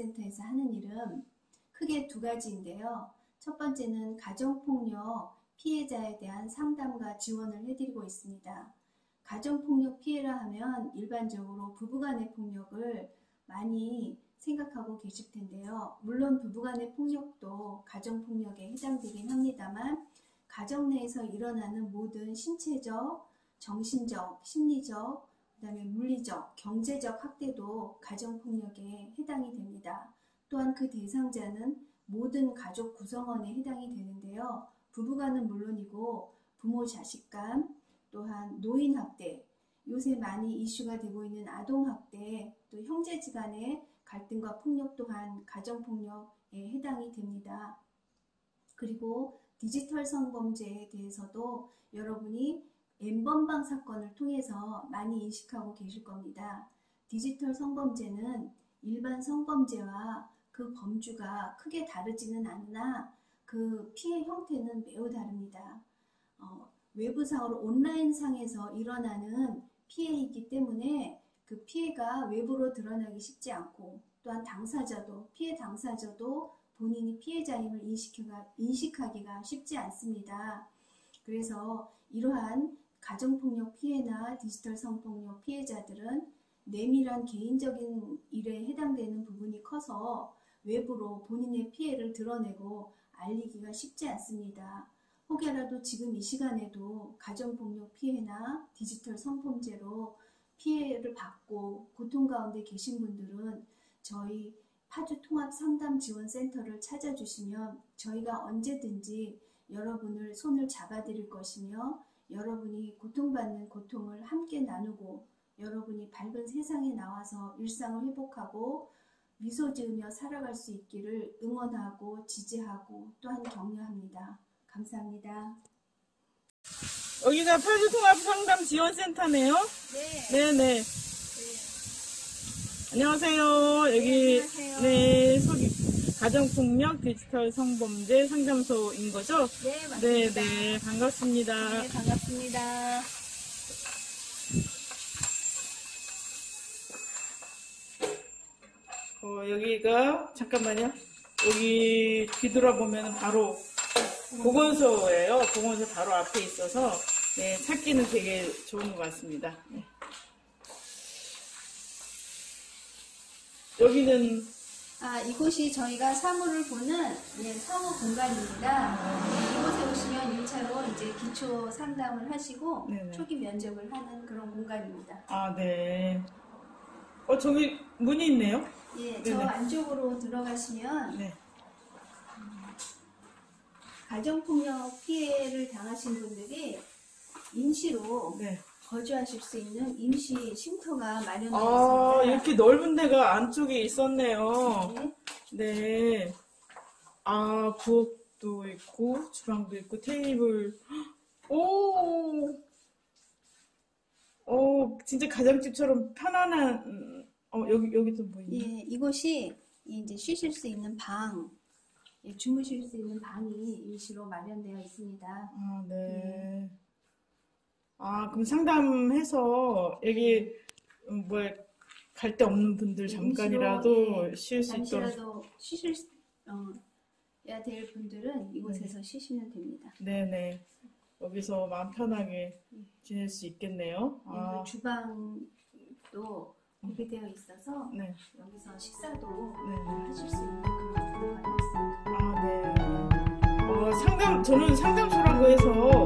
통합상담지원센터에서 하는 일은 크게 두 가지인데요. 첫 번째는 가정폭력 피해자에 대한 상담과 지원을 해드리고 있습니다. 가정폭력 피해라 하면 일반적으로 부부간의 폭력을 많이 생각하고 계실 텐데요. 물론 부부간의 폭력도 가정폭력에 해당되긴 합니다만 가정 내에서 일어나는 모든 신체적, 정신적, 심리적, 그 다음에 물리적, 경제적 학대도 가정폭력에 해당이 됩니다. 또한 그 대상자는 모든 가족 구성원에 해당이 되는데요. 부부간은 물론이고 부모 자식 간, 또한 노인 학대, 요새 많이 이슈가 되고 있는 아동 학대, 또 형제지간의 갈등과 폭력 또한 가정폭력에 해당이 됩니다. 그리고 디지털 성범죄에 대해서도 여러분이 N번방 사건을 통해서 많이 인식하고 계실 겁니다. 디지털 성범죄는 일반 성범죄와 그 범주가 크게 다르지는 않으나 그 피해 형태는 매우 다릅니다. 어, 외부상으로 온라인상에서 일어나는 피해이기 때문에 그 피해가 외부로 드러나기 쉽지 않고 또한 당사자도 피해 당사자도 본인이 피해자임을 인식하기가 쉽지 않습니다. 그래서 이러한 가정폭력 피해나 디지털 성폭력 피해자들은 내밀한 개인적인 일에 해당되는 부분이 커서 외부로 본인의 피해를 드러내고 알리기가 쉽지 않습니다. 혹여라도 지금 이 시간에도 가정폭력 피해나 디지털 성범죄로 피해를 받고 고통 가운데 계신 분들은 저희 파주 통합 상담 지원 센터를 찾아주시면 저희가 언제든지 여러분을 손을 잡아드릴 것이며 여러분이 고통받는 고통을 함께 나누고 여러분이 밝은 세상에 나와서 일상을 회복하고 미소 지으며 살아갈 수 있기를 응원하고 지지하고 또한 격려합니다. 감사합니다. 여기가 파주통합 상담 지원센터네요. 네. 네네. 안녕하세요. 여기 안녕하세요. 네 소개 가정폭력 디지털 성범죄 상담소인 거죠? 네, 맞습니다. 네 네 반갑습니다. 네, 반갑습니다. 어, 여기가 잠깐만요. 여기 뒤돌아보면 바로 보건소예요. 보건소 바로 앞에 있어서 네, 찾기는 되게 좋은 것 같습니다. 네. 여기는 아, 이곳이 저희가 사무를 보는 예, 사무 공간입니다. 네, 이곳에 오시면 1차로 이제 기초 상담을 하시고 네네. 초기 면접을 하는 그런 공간입니다. 아 네. 어 저기 문이 있네요. 예, 저 네네. 안쪽으로 들어가시면 네. 가정폭력 피해를 당하신 분들이 임시로 네. 거주하실 수 있는 임시 쉼터가 마련되어 아 있습니다. 이렇게 넓은 데가 안쪽에 있었네요. 네. 네. 아, 부엌도 있고, 주방도 있고, 테이블. 오! 오, 진짜 가정집처럼 편안한, 음, 어, 여기, 여기도 뭐 있네. 예, 이곳이 이제 쉬실 수 있는 방, 예, 주무실 수 있는 방이 임시로 마련되어 있습니다. 아, 네. 아, 그럼 상담해서, 여기, 음, 뭐야, 갈데 없는 분들 잠깐이라도 임시로, 예, 쉴수 있도록. 잠시라도 쉬실 수, 어, 야될 분들은 이곳에서 쉬시면 됩니다. 네네. 여기서 마음 편하게 지낼 수 있겠네요. 그리고 아, 주방도 구비되어 있어서 네. 여기서 식사도 네. 하실 수 있는 그런 공간이 있습니다. 아, 네. 어, 상담, 저는 상담소라고 해서